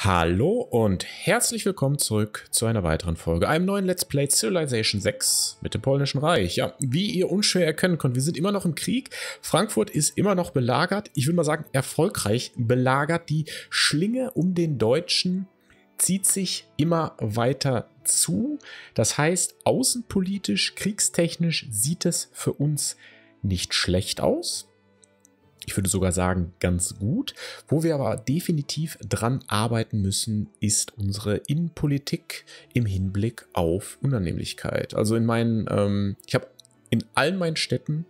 Hallo und herzlich willkommen zurück zu einer weiteren Folge, einem neuen Let's Play Civilization 6 mit dem Polnischen Reich. Ja, wie ihr unschwer erkennen könnt, wir sind immer noch im Krieg. Frankfurt ist immer noch belagert. Ich würde mal sagen, erfolgreich belagert. Die Schlinge um den Deutschen zieht sich immer weiter zu. Das heißt, außenpolitisch, kriegstechnisch sieht es für uns nicht schlecht aus ich würde sogar sagen, ganz gut. Wo wir aber definitiv dran arbeiten müssen, ist unsere Innenpolitik im Hinblick auf Unannehmlichkeit. Also in meinen, ähm, ich habe in allen meinen Städten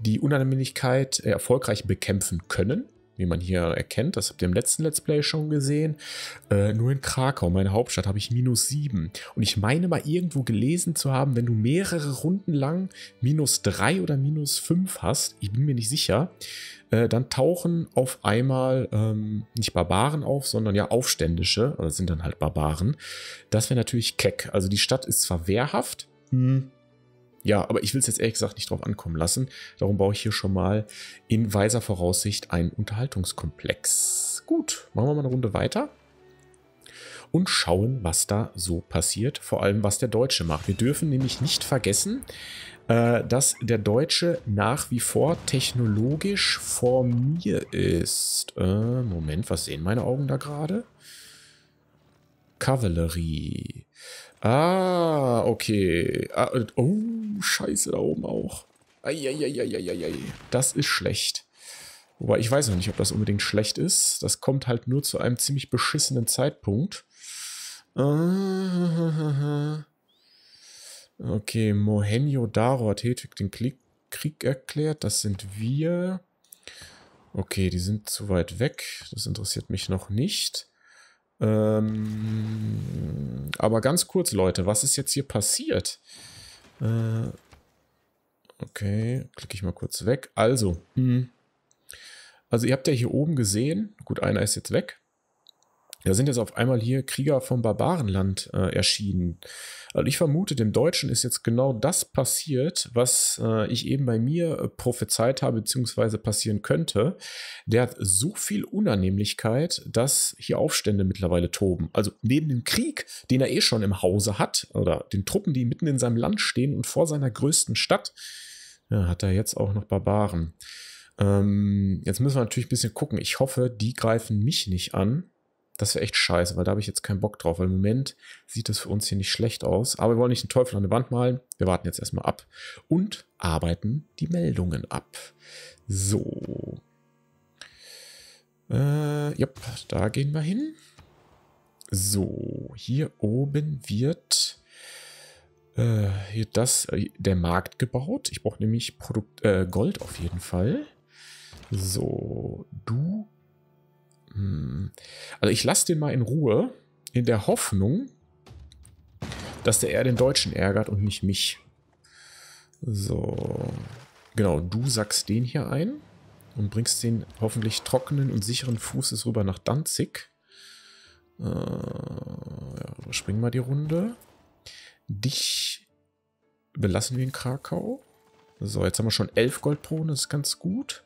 die Unannehmlichkeit erfolgreich bekämpfen können wie man hier erkennt. Das habt ihr im letzten Let's Play schon gesehen. Äh, nur in Krakau, meine Hauptstadt, habe ich minus 7. Und ich meine mal irgendwo gelesen zu haben, wenn du mehrere Runden lang minus 3 oder minus 5 hast, ich bin mir nicht sicher, äh, dann tauchen auf einmal ähm, nicht Barbaren auf, sondern ja Aufständische, oder sind dann halt Barbaren. Das wäre natürlich keck. Also die Stadt ist zwar wehrhaft, hm, ja, aber ich will es jetzt ehrlich gesagt nicht drauf ankommen lassen. Darum baue ich hier schon mal in weiser Voraussicht einen Unterhaltungskomplex. Gut, machen wir mal eine Runde weiter und schauen, was da so passiert. Vor allem, was der Deutsche macht. Wir dürfen nämlich nicht vergessen, äh, dass der Deutsche nach wie vor technologisch vor mir ist. Äh, Moment, was sehen meine Augen da gerade? Kavallerie. Ah, okay. Ah, oh, scheiße, da oben auch. Eieieiei. Das ist schlecht. Wobei ich weiß noch nicht, ob das unbedingt schlecht ist. Das kommt halt nur zu einem ziemlich beschissenen Zeitpunkt. Ah, okay, Mohenjo Daro hat Hedwig den Krieg erklärt. Das sind wir. Okay, die sind zu weit weg. Das interessiert mich noch nicht. Ähm, aber ganz kurz, Leute, was ist jetzt hier passiert? Äh, okay, klicke ich mal kurz weg. Also, hm. also ihr habt ja hier oben gesehen, gut, einer ist jetzt weg. Da sind jetzt auf einmal hier Krieger vom Barbarenland äh, erschienen. Also ich vermute, dem Deutschen ist jetzt genau das passiert, was äh, ich eben bei mir äh, prophezeit habe, beziehungsweise passieren könnte. Der hat so viel Unannehmlichkeit, dass hier Aufstände mittlerweile toben. Also neben dem Krieg, den er eh schon im Hause hat, oder den Truppen, die mitten in seinem Land stehen und vor seiner größten Stadt, ja, hat er jetzt auch noch Barbaren. Ähm, jetzt müssen wir natürlich ein bisschen gucken. Ich hoffe, die greifen mich nicht an das wäre echt scheiße, weil da habe ich jetzt keinen Bock drauf, weil im Moment sieht das für uns hier nicht schlecht aus. Aber wir wollen nicht den Teufel an die Wand malen. Wir warten jetzt erstmal ab und arbeiten die Meldungen ab. So. Äh, ja, da gehen wir hin. So, hier oben wird äh, hier das, äh, der Markt gebaut. Ich brauche nämlich Produkt, äh, Gold auf jeden Fall. So, du. Also ich lasse den mal in Ruhe, in der Hoffnung, dass der eher den Deutschen ärgert und nicht mich. So. Genau, du sackst den hier ein und bringst den hoffentlich trockenen und sicheren Fußes rüber nach Danzig. Äh, ja, überspringen wir die Runde. Dich belassen wir in Krakau. So, jetzt haben wir schon 11 Goldbronen, das ist ganz gut.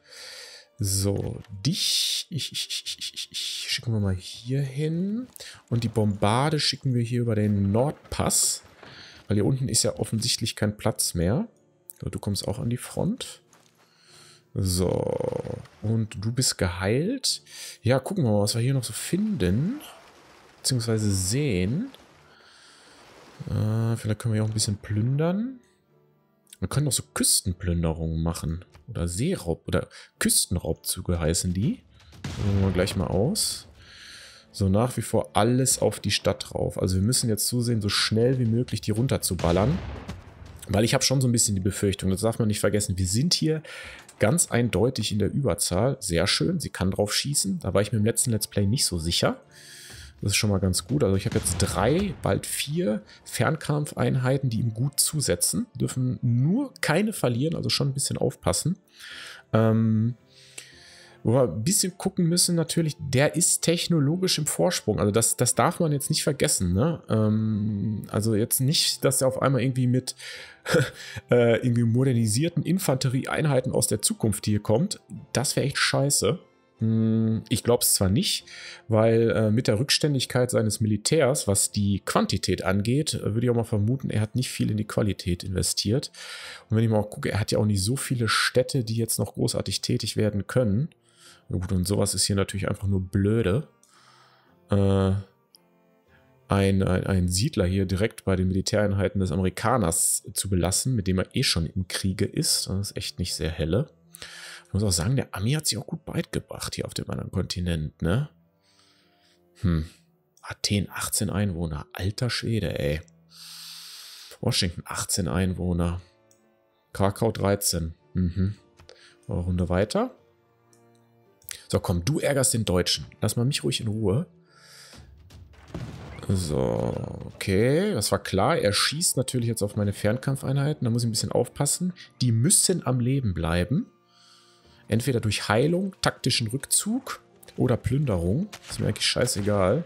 So, dich ich, ich, ich, schicken wir mal hier hin. Und die Bombarde schicken wir hier über den Nordpass. Weil hier unten ist ja offensichtlich kein Platz mehr. Du kommst auch an die Front. So, und du bist geheilt. Ja, gucken wir mal, was wir hier noch so finden. Beziehungsweise sehen. Äh, vielleicht können wir hier auch ein bisschen plündern. Wir können auch so Küstenplünderungen machen. Oder Seeraub oder Küstenraubzüge heißen die. Probieren wir gleich mal aus. So, nach wie vor alles auf die Stadt drauf. Also wir müssen jetzt zusehen, so schnell wie möglich die runterzuballern. Weil ich habe schon so ein bisschen die Befürchtung, das darf man nicht vergessen, wir sind hier ganz eindeutig in der Überzahl. Sehr schön, sie kann drauf schießen. Da war ich mir im letzten Let's Play nicht so sicher. Das ist schon mal ganz gut. Also ich habe jetzt drei, bald vier Fernkampfeinheiten, die ihm gut zusetzen. Dürfen nur keine verlieren, also schon ein bisschen aufpassen. Ähm, wo wir ein bisschen gucken müssen, natürlich, der ist technologisch im Vorsprung. Also das, das darf man jetzt nicht vergessen. Ne? Ähm, also jetzt nicht, dass er auf einmal irgendwie mit äh, irgendwie modernisierten Infanterieeinheiten aus der Zukunft hier kommt. Das wäre echt scheiße. Hm, ich glaube es zwar nicht, weil äh, mit der Rückständigkeit seines Militärs, was die Quantität angeht, würde ich auch mal vermuten, er hat nicht viel in die Qualität investiert. Und wenn ich mal gucke, er hat ja auch nicht so viele Städte, die jetzt noch großartig tätig werden können. gut, und sowas ist hier natürlich einfach nur blöde. Äh, ein, ein, ein, Siedler hier direkt bei den Militäreinheiten des Amerikaners zu belassen, mit dem er eh schon im Kriege ist. Das ist echt nicht sehr helle. Ich muss auch sagen, der Ami hat sich auch gut beitgebracht hier auf dem anderen Kontinent, ne? Hm. Athen 18 Einwohner. Alter Schwede, ey. Washington 18 Einwohner. Krakau 13. Mhm. Eine Runde weiter. So, komm, du ärgerst den Deutschen. Lass mal mich ruhig in Ruhe. So, okay, das war klar. Er schießt natürlich jetzt auf meine Fernkampfeinheiten. Da muss ich ein bisschen aufpassen. Die müssen am Leben bleiben. Entweder durch Heilung, taktischen Rückzug oder Plünderung. Ist mir eigentlich scheißegal.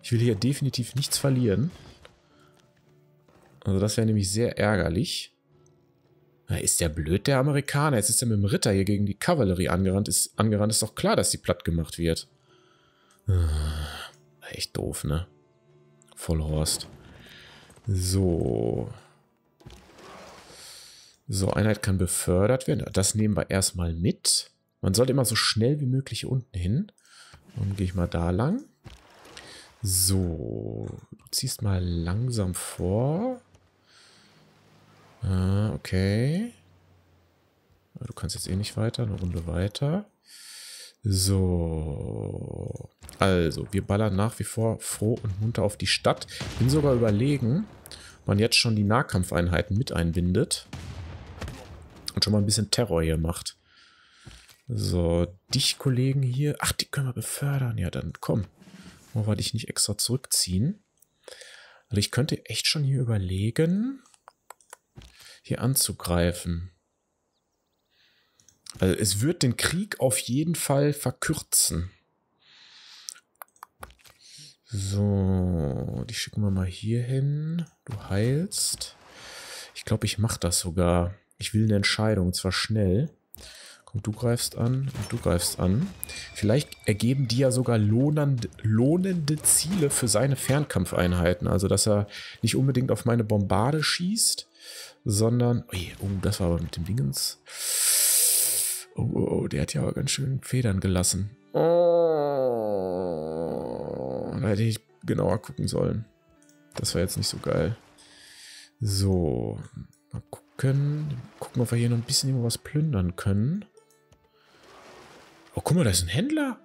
Ich will hier definitiv nichts verlieren. Also das wäre nämlich sehr ärgerlich. Ist der blöd, der Amerikaner? Jetzt ist er mit dem Ritter hier gegen die Kavallerie angerannt. Ist, angerannt. ist doch klar, dass die platt gemacht wird. Ah, echt doof, ne? Vollhorst. So. So, Einheit kann befördert werden. Das nehmen wir erstmal mit. Man sollte immer so schnell wie möglich hier unten hin. Dann gehe ich mal da lang. So, du ziehst mal langsam vor. Ah, okay. Du kannst jetzt eh nicht weiter, eine Runde weiter. So. Also, wir ballern nach wie vor froh und munter auf die Stadt. Bin sogar überlegen, ob man jetzt schon die Nahkampfeinheiten mit einbindet. Und schon mal ein bisschen Terror hier macht. So, dich, Kollegen hier. Ach, die können wir befördern. Ja, dann komm. Wollen wir dich nicht extra zurückziehen? Also ich könnte echt schon hier überlegen, hier anzugreifen. Also es wird den Krieg auf jeden Fall verkürzen. So, die schicken wir mal hier hin. Du heilst. Ich glaube, ich mache das sogar. Ich will eine Entscheidung, zwar schnell. Komm, du greifst an und du greifst an. Vielleicht ergeben die ja sogar lohnende, lohnende Ziele für seine Fernkampfeinheiten. Also, dass er nicht unbedingt auf meine Bombarde schießt, sondern... Oh, das war aber mit dem Dingens. Oh, oh, oh, der hat ja aber ganz schön Federn gelassen. Oh, da hätte ich genauer gucken sollen. Das war jetzt nicht so geil. So, mal gucken können. Gucken, ob wir hier noch ein bisschen irgendwas plündern können. Oh, guck mal, da ist ein Händler.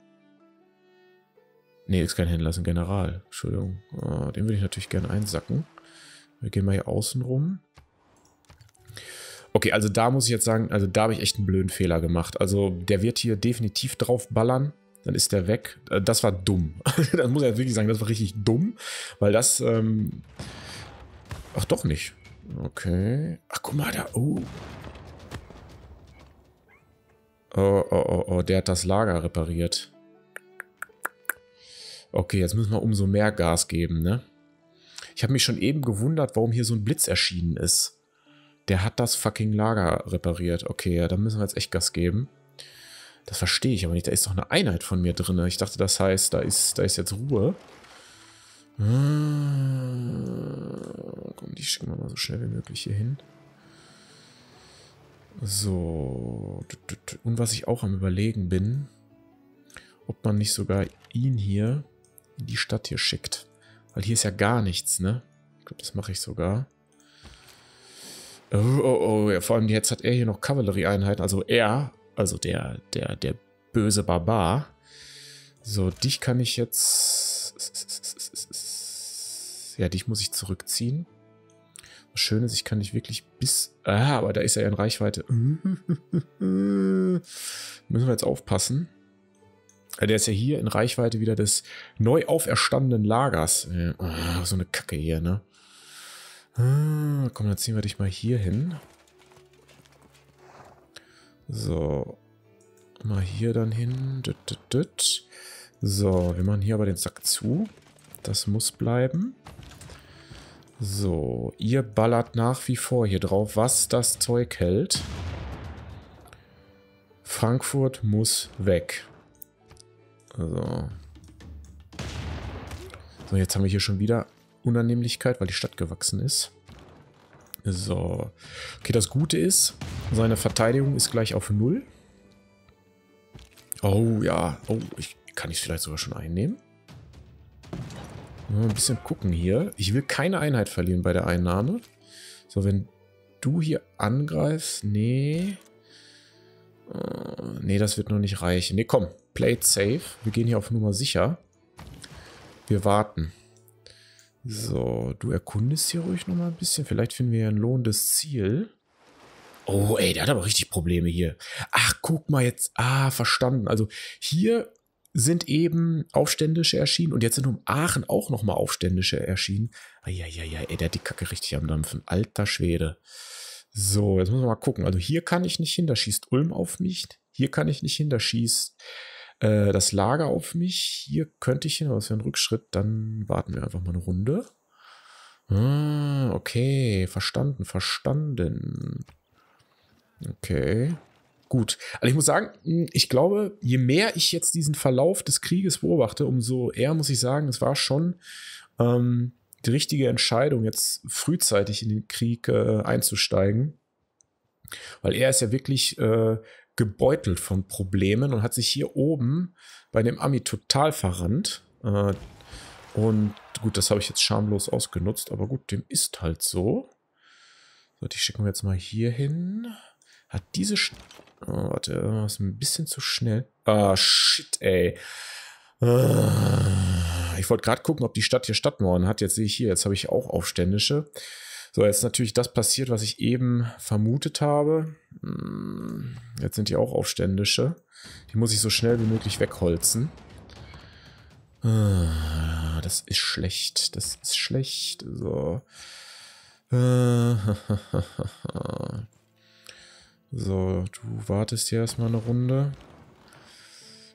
Nee, ist kein Händler, ist ein General. Entschuldigung. Oh, den würde ich natürlich gerne einsacken. Wir gehen mal hier außen rum. Okay, also da muss ich jetzt sagen, also da habe ich echt einen blöden Fehler gemacht. Also der wird hier definitiv drauf ballern. Dann ist der weg. Äh, das war dumm. das muss ich jetzt wirklich sagen, das war richtig dumm. Weil das, ähm Ach, doch nicht. Okay. Ach, guck mal da. Oh. Oh, oh, oh, oh. Der hat das Lager repariert. Okay, jetzt müssen wir umso mehr Gas geben, ne? Ich habe mich schon eben gewundert, warum hier so ein Blitz erschienen ist. Der hat das fucking Lager repariert. Okay, ja, dann müssen wir jetzt echt Gas geben. Das verstehe ich aber nicht. Da ist doch eine Einheit von mir drin. Ich dachte, das heißt, da ist, da ist jetzt Ruhe. Ah, komm, die schicken wir mal so schnell wie möglich hier hin. So. Und was ich auch am überlegen bin, ob man nicht sogar ihn hier in die Stadt hier schickt. Weil hier ist ja gar nichts, ne? Ich glaube, das mache ich sogar. Oh, oh, oh. Ja, vor allem jetzt hat er hier noch Kavallerieeinheiten. Also er, also der, der, der böse Barbar. So, dich kann ich jetzt ja, dich muss ich zurückziehen. Das Schöne ist, ich kann dich wirklich bis... Ah, aber da ist er ja in Reichweite. Müssen wir jetzt aufpassen. Der ist ja hier in Reichweite wieder des neu auferstandenen Lagers. Oh, so eine Kacke hier, ne? Ah, komm, dann ziehen wir dich mal hier hin. So. Mal hier dann hin. So, wir machen hier aber den Sack zu. Das muss bleiben. So, ihr ballert nach wie vor hier drauf, was das Zeug hält. Frankfurt muss weg. Also. So, jetzt haben wir hier schon wieder Unannehmlichkeit, weil die Stadt gewachsen ist. So. Okay, das Gute ist, seine Verteidigung ist gleich auf 0. Oh, ja. Oh, ich, kann ich vielleicht sogar schon einnehmen? Ein bisschen gucken hier. Ich will keine Einheit verlieren bei der Einnahme. So, wenn du hier angreifst... Nee. Uh, nee, das wird noch nicht reichen. Nee, komm. Play it safe. Wir gehen hier auf Nummer sicher. Wir warten. So, du erkundest hier ruhig nochmal ein bisschen. Vielleicht finden wir ja ein lohnendes Ziel. Oh, ey, der hat aber richtig Probleme hier. Ach, guck mal jetzt. Ah, verstanden. Also hier sind eben Aufständische erschienen und jetzt sind um Aachen auch nochmal Aufständische erschienen. Eieiei, ey, der hat die Kacke richtig am Dampfen. Alter Schwede. So, jetzt müssen wir mal gucken. Also hier kann ich nicht hin, da schießt Ulm auf mich. Hier kann ich nicht hin, da schießt äh, das Lager auf mich. Hier könnte ich hin, aber das wäre ein Rückschritt. Dann warten wir einfach mal eine Runde. Ah, okay, verstanden, verstanden. Okay. Gut. Also ich muss sagen, hm, ich glaube, je mehr ich jetzt diesen Verlauf des Krieges beobachte, umso eher muss ich sagen, es war schon ähm, die richtige Entscheidung, jetzt frühzeitig in den Krieg äh, einzusteigen. Weil er ist ja wirklich äh, gebeutelt von Problemen und hat sich hier oben bei dem Ami total verrannt. Äh, und gut, das habe ich jetzt schamlos ausgenutzt, aber gut, dem ist halt so. So, die schicken wir jetzt mal hier hin. Hat diese... Oh, warte, ist ein bisschen zu schnell. Ah, shit, ey. Ah, ich wollte gerade gucken, ob die Stadt hier Stadtmauern hat. Jetzt sehe ich hier, jetzt habe ich auch Aufständische. So, jetzt ist natürlich das passiert, was ich eben vermutet habe. Hm, jetzt sind hier auch Aufständische. Die muss ich so schnell wie möglich wegholzen. Ah, das ist schlecht. Das ist schlecht. So. So, du wartest hier erstmal eine Runde.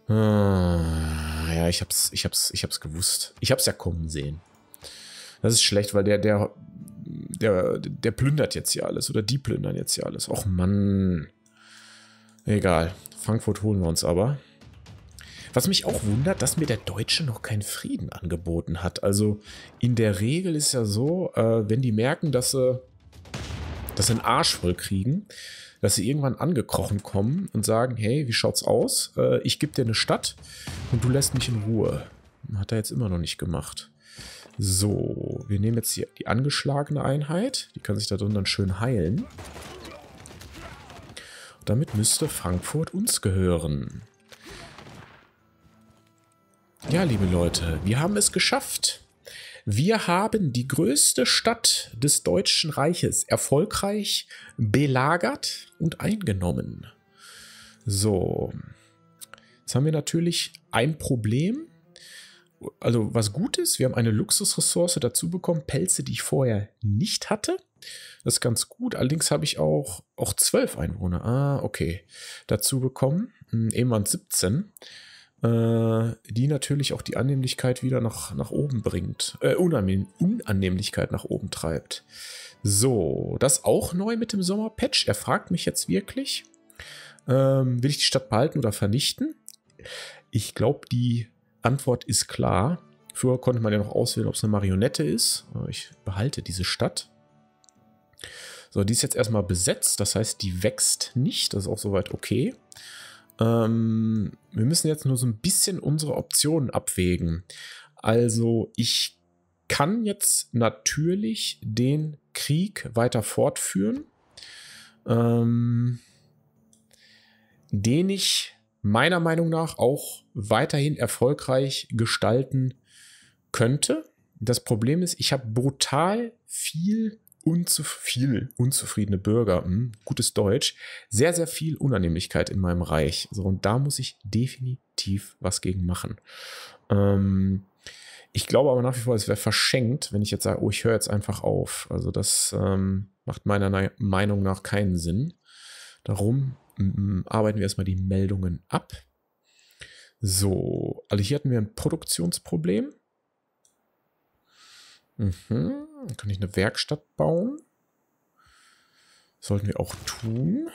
Ah, ja, ich hab's, ich hab's, ich hab's gewusst. Ich hab's ja kommen sehen. Das ist schlecht, weil der, der, der, der plündert jetzt hier alles. Oder die plündern jetzt hier alles. Och Mann. Egal. Frankfurt holen wir uns aber. Was mich auch wundert, dass mir der Deutsche noch keinen Frieden angeboten hat. Also in der Regel ist ja so, äh, wenn die merken, dass sie, dass sie einen Arsch voll kriegen, dass sie irgendwann angekrochen kommen und sagen, hey, wie schaut's aus? Äh, ich gebe dir eine Stadt und du lässt mich in Ruhe. Hat er jetzt immer noch nicht gemacht. So, wir nehmen jetzt hier die angeschlagene Einheit. Die kann sich da drin dann schön heilen. Und damit müsste Frankfurt uns gehören. Ja, liebe Leute, wir haben es geschafft. Wir haben die größte Stadt des Deutschen Reiches erfolgreich belagert und eingenommen. So, jetzt haben wir natürlich ein Problem. Also was gut ist, wir haben eine Luxusressource dazu bekommen, Pelze, die ich vorher nicht hatte. Das ist ganz gut. Allerdings habe ich auch, auch zwölf Einwohner. Ah, okay. Dazu bekommen. Eben waren 17 äh, die natürlich auch die Annehmlichkeit wieder nach, nach oben bringt. Äh, Unannehm Unannehmlichkeit nach oben treibt. So, das auch neu mit dem Sommerpatch. Er fragt mich jetzt wirklich, ähm, will ich die Stadt behalten oder vernichten? Ich glaube, die Antwort ist klar. Früher konnte man ja noch auswählen, ob es eine Marionette ist. Ich behalte diese Stadt. So, die ist jetzt erstmal besetzt. Das heißt, die wächst nicht. Das ist auch soweit okay. Ähm, wir müssen jetzt nur so ein bisschen unsere Optionen abwägen. Also ich kann jetzt natürlich den Krieg weiter fortführen, ähm, den ich meiner Meinung nach auch weiterhin erfolgreich gestalten könnte. Das Problem ist, ich habe brutal viel unzu viel unzufriedene Bürger, hm, gutes Deutsch, sehr, sehr viel Unannehmlichkeit in meinem Reich. So, und da muss ich definitiv was gegen machen. Ähm, ich glaube aber nach wie vor, es wäre verschenkt, wenn ich jetzt sage, oh, ich höre jetzt einfach auf. Also das ähm, macht meiner Meinung nach keinen Sinn. Darum arbeiten wir erstmal die Meldungen ab. So, also hier hatten wir ein Produktionsproblem. Mhm. Dann kann ich eine Werkstatt bauen. Sollten wir auch tun.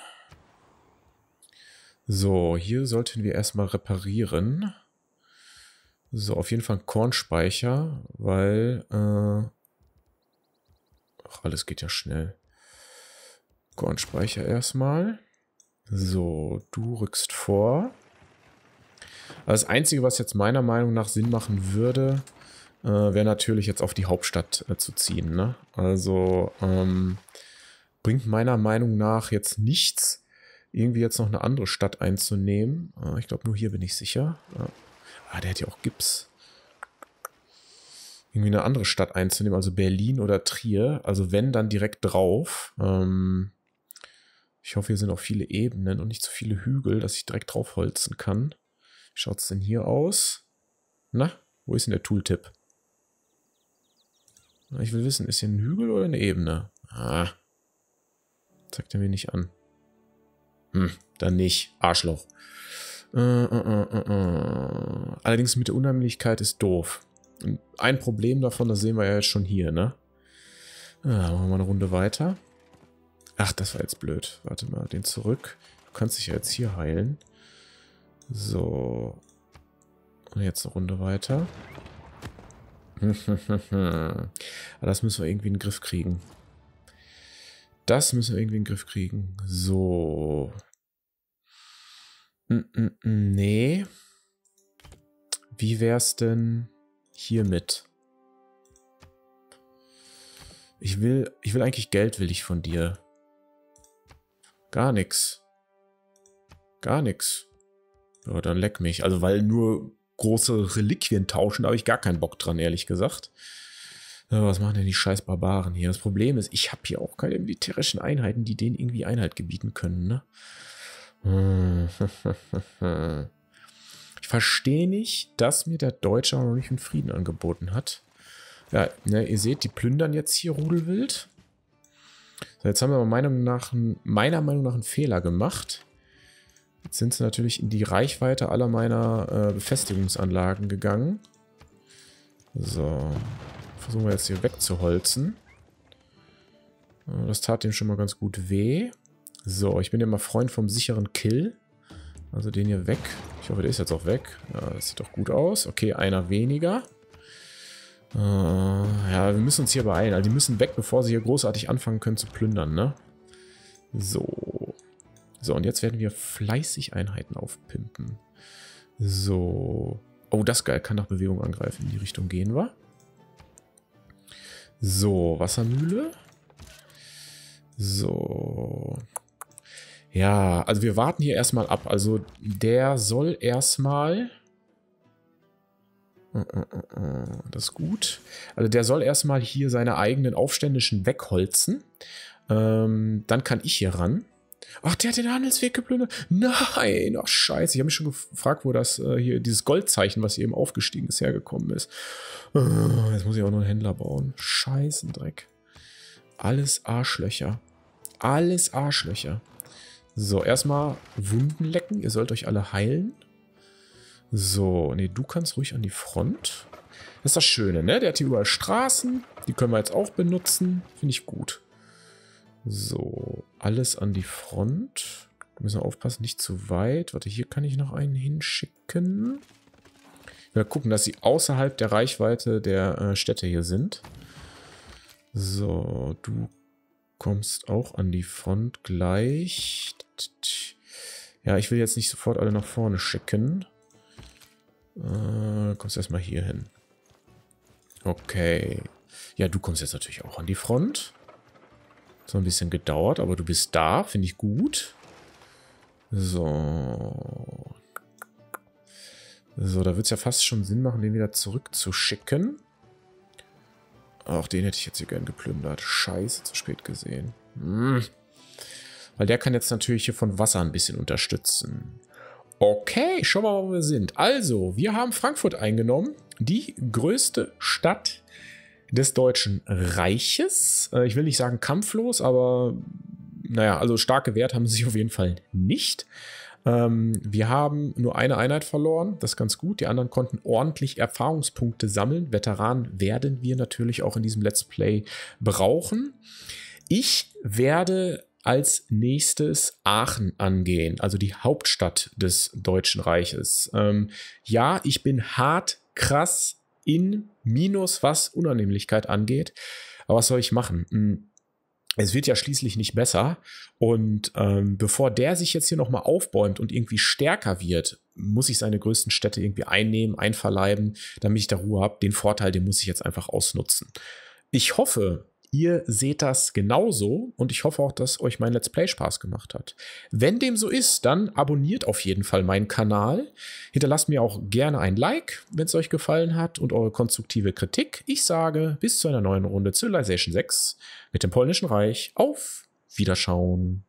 So, hier sollten wir erstmal reparieren. So, auf jeden Fall ein Kornspeicher, weil... Äh ach, alles geht ja schnell. Kornspeicher erstmal. So, du rückst vor. Also das Einzige, was jetzt meiner Meinung nach Sinn machen würde, äh, wäre natürlich jetzt auf die Hauptstadt äh, zu ziehen. Ne? Also ähm, bringt meiner Meinung nach jetzt nichts, irgendwie jetzt noch eine andere Stadt einzunehmen. Äh, ich glaube, nur hier bin ich sicher. ah, der hat ja auch Gips. Irgendwie eine andere Stadt einzunehmen, also Berlin oder Trier. Also wenn, dann direkt drauf. Ähm, ich hoffe, hier sind auch viele Ebenen und nicht so viele Hügel, dass ich direkt drauf holzen kann. Wie schaut es denn hier aus? Na, wo ist denn der Tooltip? Ich will wissen, ist hier ein Hügel oder eine Ebene? Ah. Zeigt er mir nicht an. Hm, dann nicht. Arschloch. Äh, äh, äh, äh, Allerdings mit der Unheimlichkeit ist doof. Ein Problem davon, das sehen wir ja jetzt schon hier, ne? Ah, machen wir mal eine Runde weiter. Ach, das war jetzt blöd. Warte mal, den zurück. Du kannst dich ja jetzt hier heilen. So. Und jetzt eine Runde weiter. Das müssen wir irgendwie in den Griff kriegen. Das müssen wir irgendwie in den Griff kriegen. So. Nee. Wie wär's denn hiermit? Ich will, ich will eigentlich Geld, will ich von dir. Gar nichts. Gar nichts. Ja, dann leck mich. Also, weil nur große Reliquien tauschen, da habe ich gar keinen Bock dran, ehrlich gesagt. Was machen denn die scheiß Barbaren hier? Das Problem ist, ich habe hier auch keine militärischen Einheiten, die denen irgendwie Einhalt gebieten können, ne? Ich verstehe nicht, dass mir der Deutsche noch nicht einen Frieden angeboten hat. Ja, ne, ihr seht, die plündern jetzt hier rudelwild. So, jetzt haben wir meiner Meinung nach, meiner Meinung nach einen Fehler gemacht. Jetzt sind sie natürlich in die Reichweite aller meiner äh, Befestigungsanlagen gegangen. So. Versuchen wir jetzt hier wegzuholzen. Äh, das tat dem schon mal ganz gut weh. So, ich bin ja mal Freund vom sicheren Kill. Also den hier weg. Ich hoffe, der ist jetzt auch weg. Ja, das sieht doch gut aus. Okay, einer weniger. Äh, ja, wir müssen uns hier beeilen. Also die müssen weg, bevor sie hier großartig anfangen können zu plündern, ne? So. So, und jetzt werden wir fleißig Einheiten aufpimpen. So. Oh, das geil. Kann nach Bewegung angreifen. In die Richtung gehen wir. So, Wassermühle. So. Ja, also wir warten hier erstmal ab. Also der soll erstmal äh, äh, äh, das ist gut. Also der soll erstmal hier seine eigenen Aufständischen wegholzen. Ähm, dann kann ich hier ran. Ach, der hat den Handelsweg geplündert. Nein, ach scheiße. Ich habe mich schon gefragt, wo das äh, hier, dieses Goldzeichen, was hier eben aufgestiegen ist, hergekommen ist. Äh, jetzt muss ich auch noch einen Händler bauen. Scheißendreck. Alles Arschlöcher. Alles Arschlöcher. So, erstmal Wunden lecken. Ihr sollt euch alle heilen. So, nee, du kannst ruhig an die Front. Das ist das Schöne, ne? Der hat hier überall Straßen. Die können wir jetzt auch benutzen. Finde ich gut. So, alles an die Front. Wir müssen aufpassen, nicht zu weit. Warte, hier kann ich noch einen hinschicken. Wir gucken, dass sie außerhalb der Reichweite der äh, Städte hier sind. So, du kommst auch an die Front gleich. Ja, ich will jetzt nicht sofort alle nach vorne schicken. Äh, kommst erstmal hier hin. Okay. Ja, du kommst jetzt natürlich auch an die Front. So ein bisschen gedauert, aber du bist da. Finde ich gut. So. So, da wird es ja fast schon Sinn machen, den wieder zurückzuschicken. Auch den hätte ich jetzt hier gern geplündert. Scheiße, zu spät gesehen. Hm. Weil der kann jetzt natürlich hier von Wasser ein bisschen unterstützen. Okay, schauen wir mal, wo wir sind. Also, wir haben Frankfurt eingenommen. Die größte Stadt des Deutschen Reiches. Äh, ich will nicht sagen kampflos, aber naja, also starke Wert haben sie sich auf jeden Fall nicht. Ähm, wir haben nur eine Einheit verloren, das ist ganz gut. Die anderen konnten ordentlich Erfahrungspunkte sammeln. Veteranen werden wir natürlich auch in diesem Let's Play brauchen. Ich werde als nächstes Aachen angehen, also die Hauptstadt des Deutschen Reiches. Ähm, ja, ich bin hart krass in Minus, was Unannehmlichkeit angeht. Aber was soll ich machen? Hm, es wird ja schließlich nicht besser. Und ähm, bevor der sich jetzt hier nochmal aufbäumt und irgendwie stärker wird, muss ich seine größten Städte irgendwie einnehmen, einverleiben, damit ich da Ruhe habe. Den Vorteil, den muss ich jetzt einfach ausnutzen. Ich hoffe, Ihr seht das genauso und ich hoffe auch, dass euch mein Let's Play Spaß gemacht hat. Wenn dem so ist, dann abonniert auf jeden Fall meinen Kanal. Hinterlasst mir auch gerne ein Like, wenn es euch gefallen hat und eure konstruktive Kritik. Ich sage bis zu einer neuen Runde Civilization 6 mit dem polnischen Reich. Auf Wiederschauen.